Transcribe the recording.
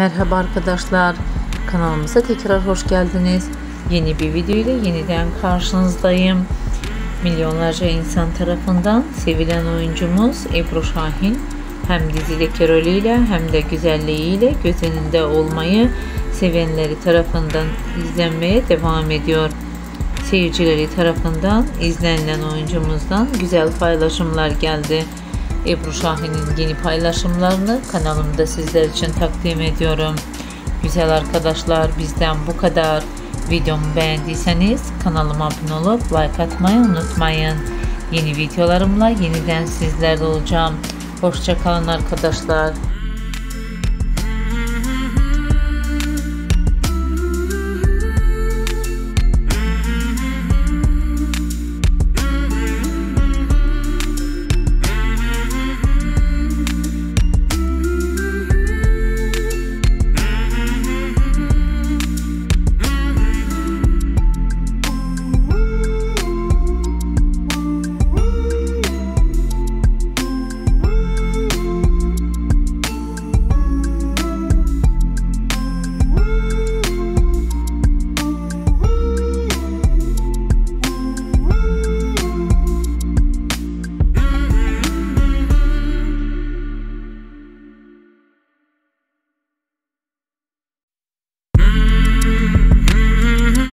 Merhaba arkadaşlar. Kanalımıza tekrar hoş geldiniz. Yeni bir video ile yeniden karşınızdayım. Milyonlarca insan tarafından sevilen oyuncumuz Ebru Şahin hem dizideki rolüyle hem de güzelliğiyle göz önünde olmayı sevenleri tarafından izlenmeye devam ediyor. Seyircileri tarafından izlenilen oyuncumuzdan güzel paylaşımlar geldi. Ebru Şahin'in yeni paylaşımlarını kanalımda sizler için takdim ediyorum. Güzel arkadaşlar bizden bu kadar. Videomu beğendiyseniz kanalıma abone olup like atmayı unutmayın. Yeni videolarımla yeniden sizlerle olacağım. Hoşçakalın arkadaşlar.